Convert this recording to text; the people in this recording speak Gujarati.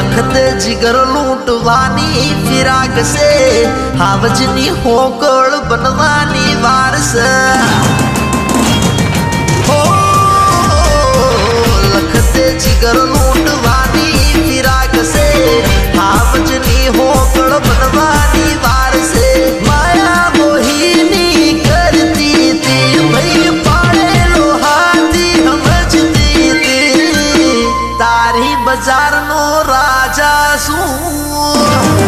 વખતે જીગર લૂંટવાની ફિરાક છે. હાવજની હોકળ બનવાની बाज़ार नो राजा सू